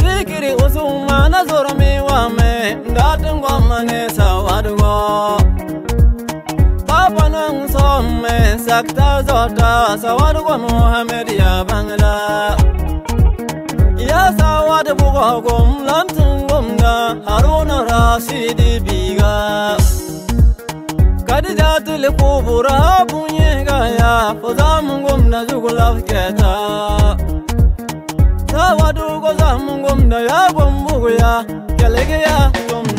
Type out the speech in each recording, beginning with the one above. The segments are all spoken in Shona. Zikiri usuma na zurmi wa me, ndatin gwamma ne sawa dugo. kwanang somme sakta zota sawad kwa muhammed ya bangla ya sawad buko kum lam tungum da harun rasid biga kadija tuli kubura bunye gaya fuza mungum na zugulaf keta sawad kwa zah mungum da ya gumbuya kelegeya gumbuya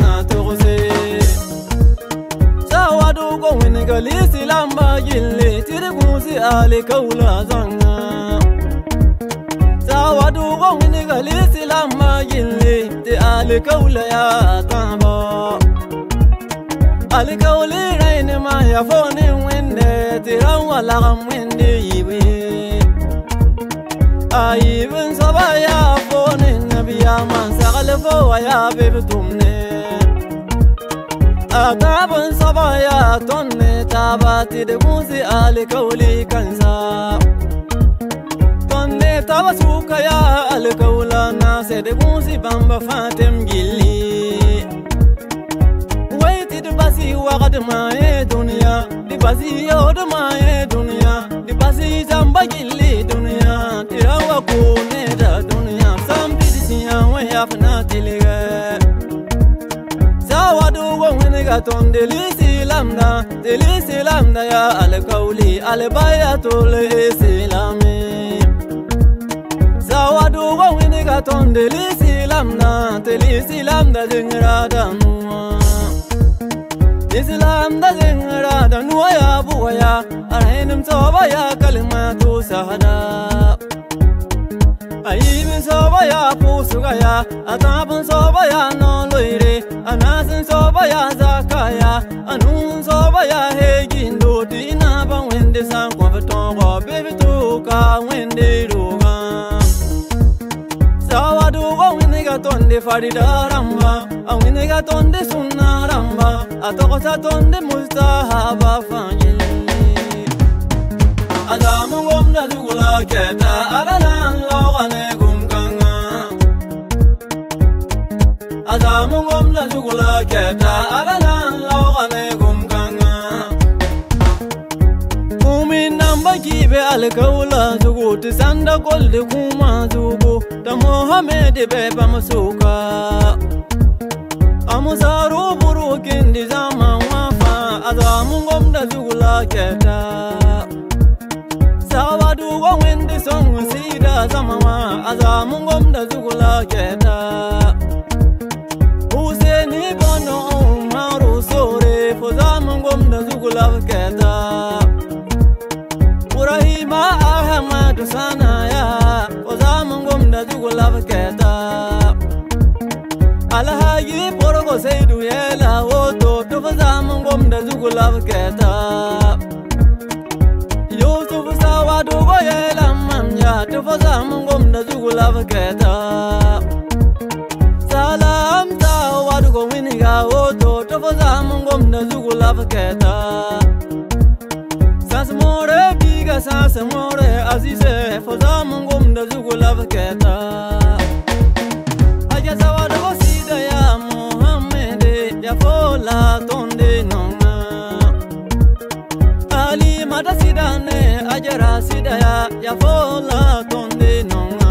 adugo wini galisi lamba jilli tirigusi ali kaula zanga sawa adugo wini galisi lamba jilli ti ali kaula ya tamba ali kauli raini ma ya foni wende tiran wala kam wende yiwe ayibin sabaya foni nabiya man sakal fo waya bebe tumne Agabon sabaya tonne tabati de muzi ali kauli kanza Tonne tabasuka ya ali kaula na se de muzi bamba fatem gili Weti de basi waga de maye dunia De basi yo de dunia De basi zamba gili الباية دليسي لمنا دليسي لمنا يا الكولي الباية ليسي لمي سوادو وينيكا دليسي لمنا دليسي لمنا دنرا دموا إسلام دنرا دنوا يا بويا أرهنم توبا يا كلمة سهدا أيمن صوبا يا بوسوغا يا أتابن صوبا يا نولويري azi nzova ya zakaya anu nzova ya hegi ndoti inava ng'wende sankwa vitongwa bivituka ng'wende iluka sawaduka ng'wini katonde farida ramba ang'wini katonde suna ramba atokosa tonde musaha vafanye azamungomna zikulaketa bakibe alkawula zugu ti sanda kolde kuma zugu ta mohamed beba masuka amusaru burukin di zaman wafa azamu gomda zugu laketa sabadu gongin di songu sida zamawa azamu gomda zugu laketa huseni bono umaru sore fuzamu gomda zugu laketa ngiyiphoroko seyiduyela odo tofu zami ngomndazukulavuketa yosufu sawatukoyela mamnya tofu zami ngomndazukulavuketa salamta watukowiniga odo tofu zami ngomndazukulavuketa sasimore biga sasimore azize fu zami ngomndazukulavuketa la tonde nonga ali mada sidane ajara sidaya ya fola tonde nonga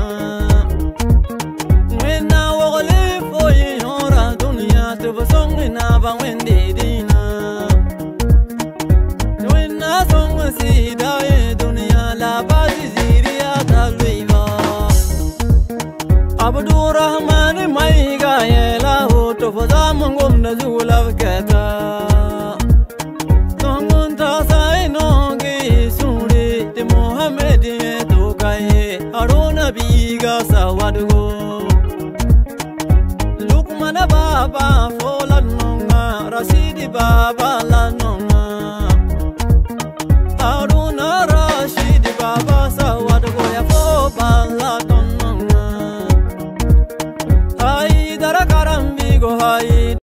wadugo lukumana baba fola nonga rasidi baba la nonga